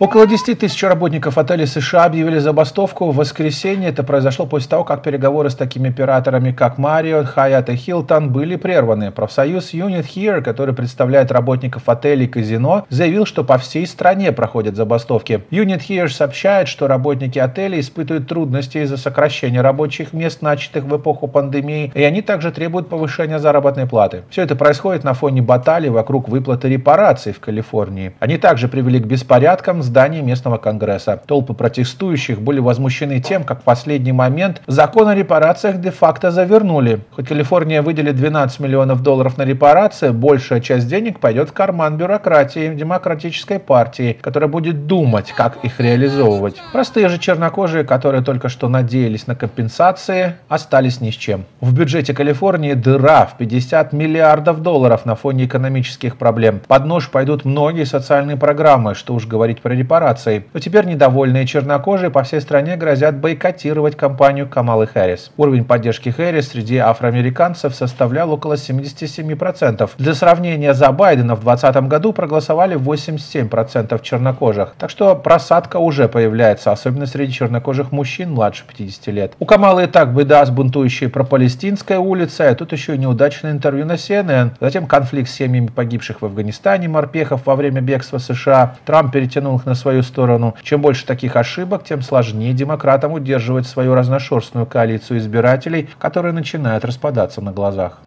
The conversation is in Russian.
Около 10 тысяч работников отелей США объявили забастовку в воскресенье. Это произошло после того, как переговоры с такими операторами, как Marriott, Hyatt и Hilton, были прерваны. Профсоюз Unit Here, который представляет работников отелей и казино, заявил, что по всей стране проходят забастовки. Unit Here сообщает, что работники отелей испытывают трудности из-за сокращения рабочих мест, начатых в эпоху пандемии, и они также требуют повышения заработной платы. Все это происходит на фоне баталий вокруг выплаты репараций в Калифорнии. Они также привели к беспорядкам здании местного конгресса. Толпы протестующих были возмущены тем, как в последний момент закон о репарациях де-факто завернули. Хоть Калифорния выделит 12 миллионов долларов на репарации, большая часть денег пойдет в карман бюрократии демократической партии, которая будет думать, как их реализовывать. Простые же чернокожие, которые только что надеялись на компенсации, остались ни с чем. В бюджете Калифорнии дыра в 50 миллиардов долларов на фоне экономических проблем. Под нож пойдут многие социальные программы, что уж говорить про репараций. Но теперь недовольные чернокожие по всей стране грозят бойкотировать кампанию Камалы Хэрис. Уровень поддержки Хэрис среди афроамериканцев составлял около 77%. Для сравнения, за Байдена в 2020 году проголосовали 87% чернокожих. Так что просадка уже появляется, особенно среди чернокожих мужчин младше 50 лет. У Камалы и так беда с бунтующей пропалестинской улицей, а тут еще и неудачное интервью на CNN. Затем конфликт с семьями погибших в Афганистане морпехов во время бегства США. Трамп перетянул их на свою сторону. Чем больше таких ошибок, тем сложнее демократам удерживать свою разношерстную коалицию избирателей, которая начинает распадаться на глазах.